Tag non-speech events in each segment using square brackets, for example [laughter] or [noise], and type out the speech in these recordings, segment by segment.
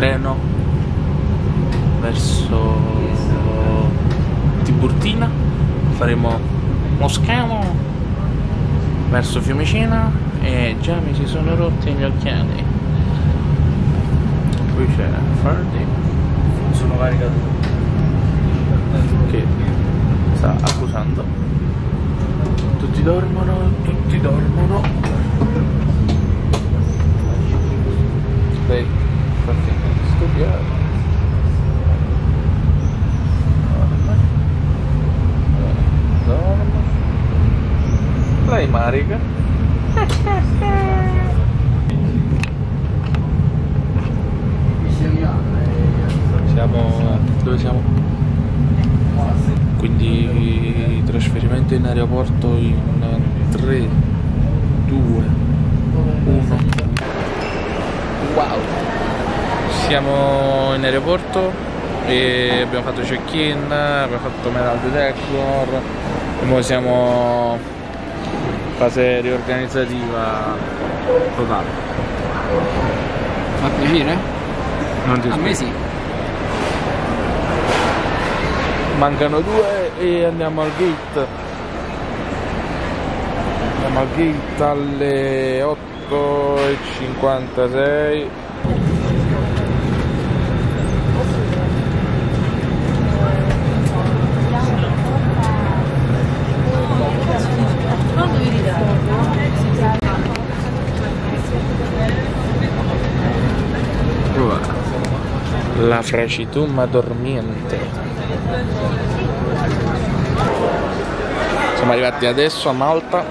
treno verso Tiburtina. Faremo uno scalo verso Fiumicina e già mi si sono rotti gli occhiali. Qui c'è Fardi Sono caricato. che sta accusando. Tutti dormono tutti dormono. Lei di studiare. Dorme dorme lei marica siamo dove siamo? quindi trasferimento in aeroporto in 3 2 1 wow siamo in aeroporto e abbiamo fatto check-in abbiamo fatto metal detector e ora siamo fase riorganizzativa totale Fa piacere? non ti A me sì. Mancano due e andiamo al gate. Andiamo al gate alle 8.56. La fracituma dormiente. Siamo arrivati adesso a Malta.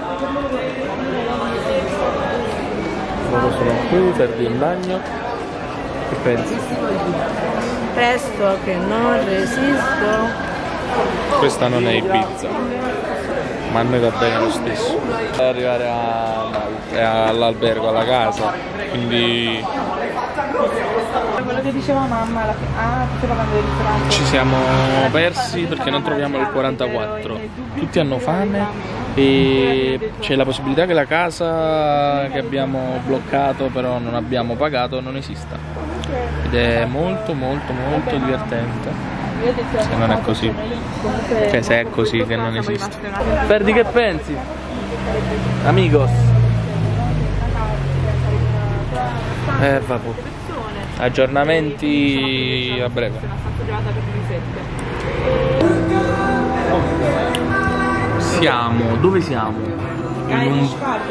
Loro sono qui per il bagno. Che pensi? Presto che non resisto. Questa non è Ibiza, ma a noi va bene lo stesso. Arrivare a all'albergo, alla casa, quindi Quello che diceva mamma fine. Ah, ristorante. ci siamo persi perché non troviamo il 44. Tutti hanno fame e c'è la possibilità che la casa che abbiamo bloccato però non abbiamo pagato non esista. Ed è molto molto molto divertente. Se non è così. Cioè se è così che non esiste. Ferdi che pensi? Amigos. Eh vabbè. Aggiornamenti a breve. Siamo, dove siamo? In un,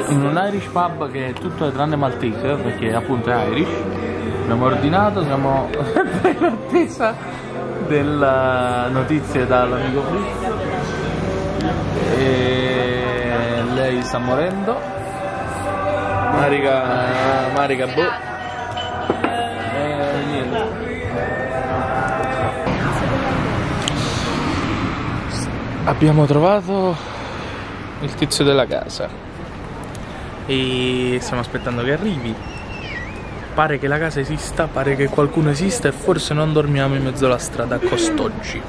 in un Irish pub che è tutto tranne maltese perché appunto è Irish. Abbiamo ordinato, siamo [laughs] in attesa delle notizie dall'amico Fritz. E lei sta morendo. Marica, Marica boh. Abbiamo trovato il tizio della casa e stiamo aspettando che arrivi. Pare che la casa esista, pare che qualcuno esista e forse non dormiamo in mezzo alla strada a costoggi.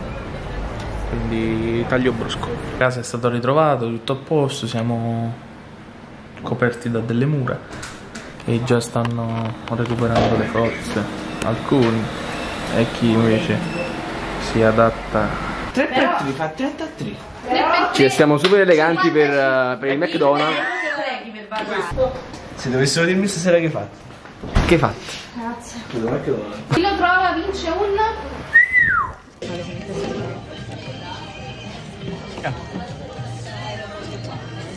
Quindi taglio brusco. La casa è stato ritrovato, tutto a posto, siamo coperti da delle mura e già stanno recuperando le forze. Alcuni e chi invece si adatta 3 per 3, fa 3 a 3. Ci vestiamo super eleganti per, eh, per il McDonald's. Se dovessero dirmi stasera che fate. Che fate? Chi lo trova vince un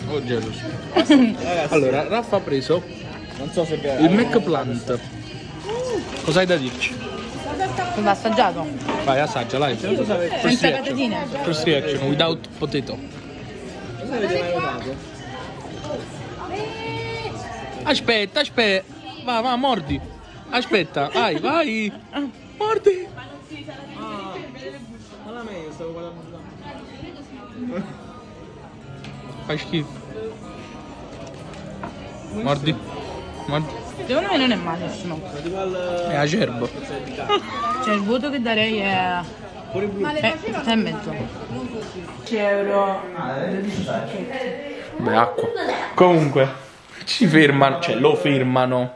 Oh geloso. [laughs] allora, Raffa ha preso Non so se il McPlant. Cosa hai da dirci? Va assaggiato. Vai, assaggia, vai. Senza patatine. First reaction, without potato. Aspetta, aspetta. Va, va, mordi. Aspetta, vai, vai. Mordi. Fai schifo. Mordi. Mordi. Secondo me non è malissimo. È acerbo. [laughs] Cioè il voto che darei è... Eh, e mezzo. 10 euro. Beh, acqua. Comunque, ci fermano, cioè lo fermano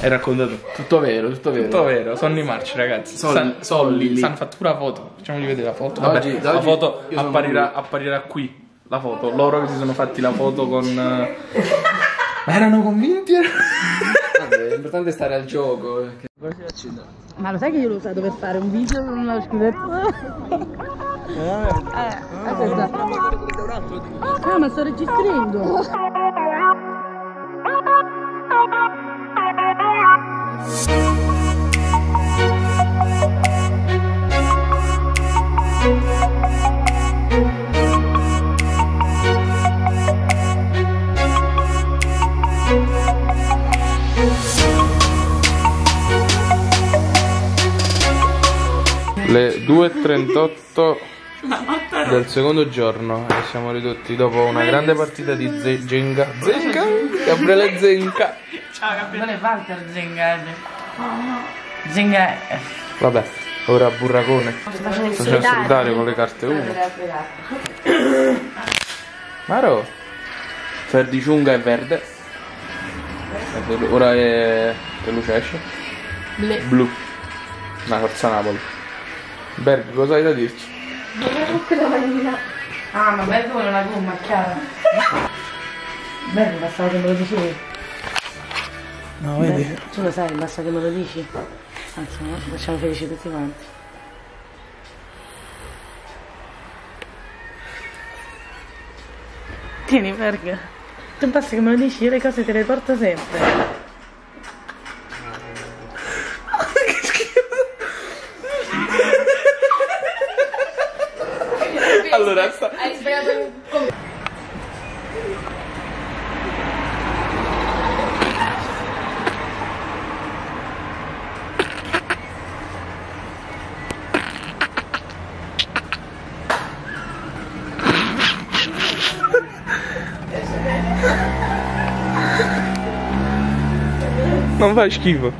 e raccontato. Tutto vero, tutto vero. Tutto vero, sono i marci ragazzi. Solli- San, solli. San fattura foto. Facciamogli vedere la foto. Vabbè, oggi- la oggi foto apparirà, apparirà qui. La foto. Loro che si sono fatti la foto con. Eh, Ma erano convinti? [laughs] Vabbè, l'importante è stare al gioco. eh, Ma lo sai che io l'ho usato per fare un video con una scudetto? Eh, aspetta. Ah, ma sto registrando. Le [laughs] 2.38 del secondo giorno e siamo ridotti dopo una grande partita di Ze- Zenga. Zenga? Gabriele Zenga. Non è Walter Zenga. Zenga. Vabbè, ora burracone. Sto facendo solitario con le carte 1. Maro. Ferdiciunga è verde. E Ora è. Che luce esce? Blu. Una forza Napoli. Berg, cosa hai da dirci? Ah, ma bello come una gomma, chiara. Bello, basta che me lo dici. No, Beh, Tu lo sai, basta che me lo dici. Anzi, no, ci facciamo felici tutti quanti. Tieni, Berg. Tu basta che me lo dici, io le cose te le porto sempre. Non fai schifo.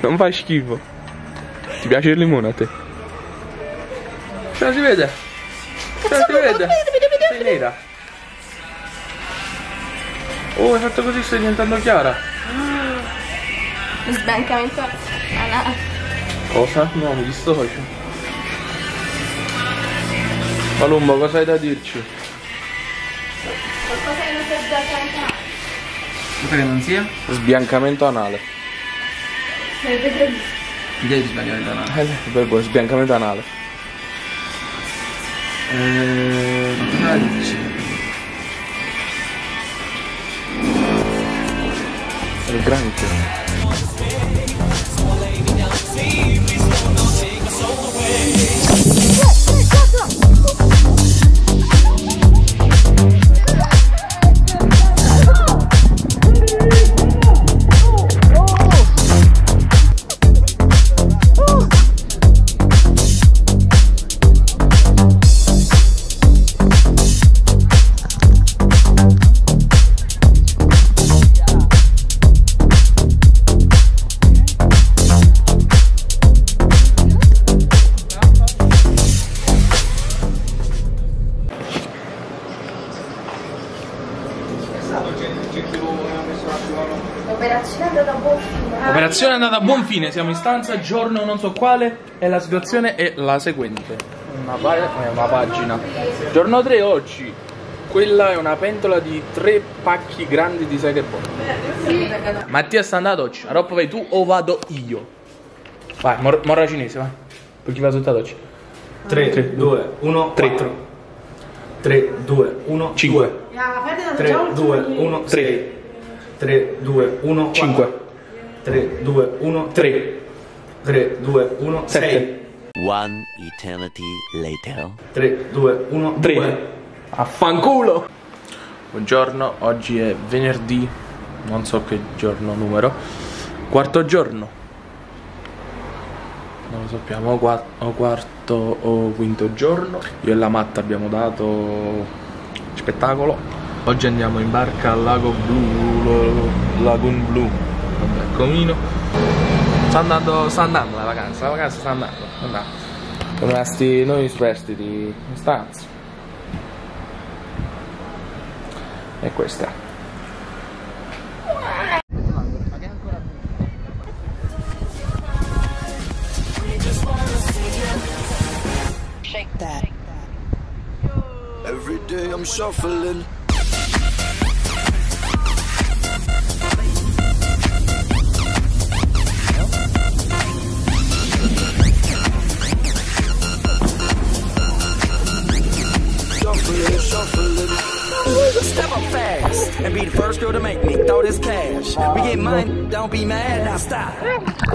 Non fai schifo. Ti piace il limone a te? La si vede? La si vede? Sei nera. Oh, hai fatto così, stai diventando chiara. Sbancamento anale. Cosa? No, mi dissocio. Palumbo, cosa hai da dirci? Qualcosa che non si è sbancamento Cosa che non sia? Sbiancamento anale. Devi sbagliare da là. Eh, il verbo è sbiancamento anale. Eh, cosa dici? Il granchio. Buon fine, siamo in stanza, giorno non so quale e la situazione è la seguente. Una, pa- una pagina. Giorno 3 oggi. Quella è una pentola di tre pacchi grandi di che buono. Mattia sta andando oggi. A Roppo vai tu o vado io? Vai, mor- morra cinese, vai. Per chi va tutta oggi? 3, 2, 1, 3. 4. 3, 2, 1, 5. 3, 2, 1, 6. 3, 2, 1, 5. 3, 2, 1, 3. 3, 2, 1, 6. 7. One eternity later. 3, 2, 1, 3. 2. Affanculo! Buongiorno, oggi è venerdì, non so che giorno numero. Quarto giorno. Non lo sappiamo, o, qua- o quarto o quinto giorno. Io e la matta abbiamo dato spettacolo. Oggi andiamo in barca al lago blu, lo- Lagoon Blu. Vabbè, comino. Sta andando, sta andando la vacanza, la vacanza sta andando. sta andando. Siamo rimasti noi superstiti in stanza. è questa. Every day I'm. Shuffling, Step up fast and be the first girl to make me throw this cash. We get money, don't be mad, now stop.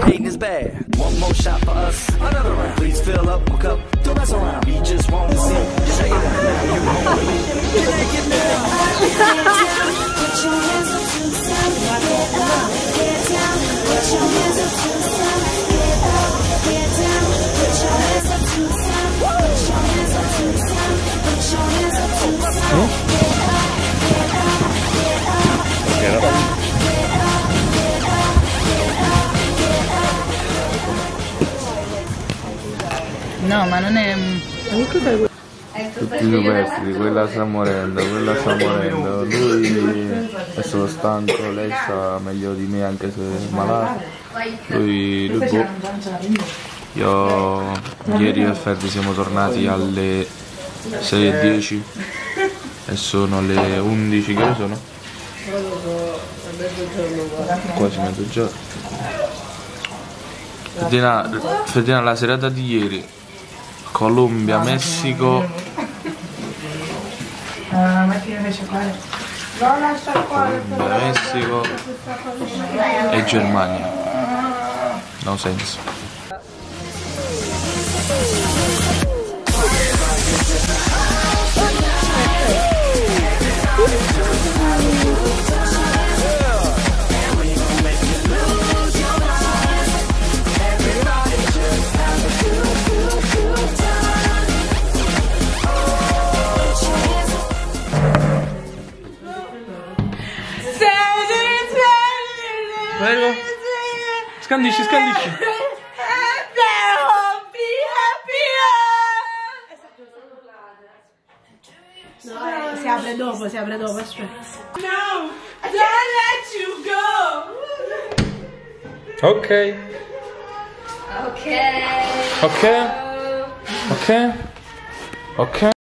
Hating is bad. One more shot for us, another round. Please fill up my cup, don't mess around. We just want to see you shake it out. Now you home with me, get. Put your hands up get down. Put your hands up get down. Put your hands up put your hands up put your hands up. Ma non è. Tutti superstiti, quella sta morendo, quella sta morendo, lui è solo stanco, lei sta meglio di me anche se è malato. Lui, lui boh. Io ieri e Ferdi siamo tornati alle 6.10 e sono le 11 che sono? Quasi mezzogiorno. Ferdina, Ferdina, la serata di ieri, Colombia, Messico, Colombia, Messico e Germania. No senso. Scandisci, scandisci. Si apre dopo, si apre dopo, aspetta. Ok. Ok. Ok. Ok. Ok.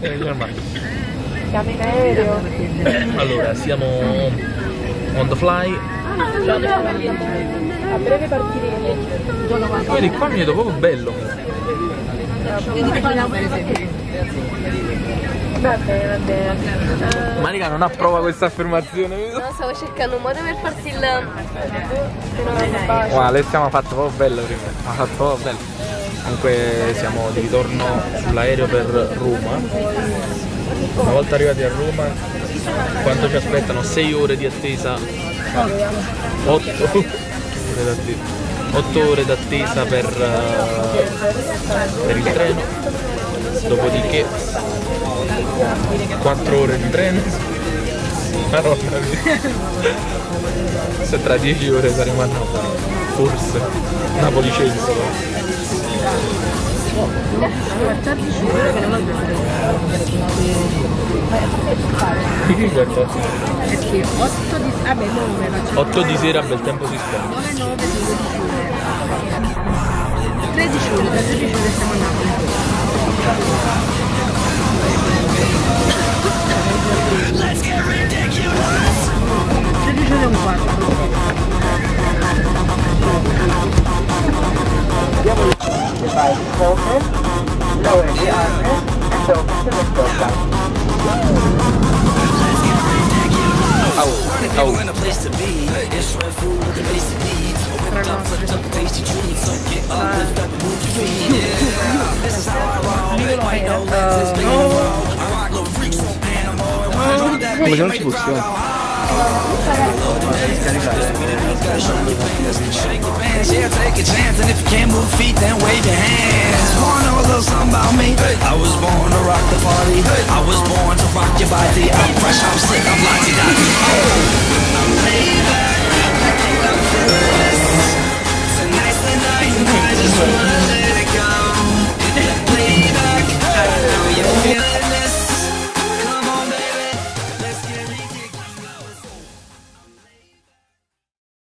Eh, normale. Allora, siamo on the fly. A breve partiremo. Vedi, qua mi vedo proprio bello. Va bene, va bene. Ma raga, non approva questa affermazione. No, stavo cercando un modo per farsi il... Guarda, Alessia mi ha fatto proprio bello prima. Ha fatto proprio bello. Comunque siamo di ritorno sull'aereo per Roma. Una volta arrivati a Roma, quanto ci aspettano? 6 ore di attesa. 8 ore d'attesa. 8 ore d'attesa per, eh, per il treno. Dopodiché 4 ore di treno. Madonna mia. Se tra 10 ore saremo a Napoli. Forse. Napoli-Censo. Di chi guarda? Perché 8 di... Vabbè, 9 faccio. 8 di sera bel tempo si spende. 9, 9, 13 ore. 13 ore, da 13 ore siamo a Napoli. Let's get ridiculous! 13 ore e un quarto. already on so civic. Oh, oh. To be, it's Oh, oh, oh chance, yeah, take a chance And if you can't move feet, then wave your hands Wanna know a little something about me? Hey. I was born to rock the party hey. I was born to rock your body I'm fresh, I'm slick, I'm lotsy, dotsy oh. I'm laid I think I'm feeling this Tonight's the night, I just wanna live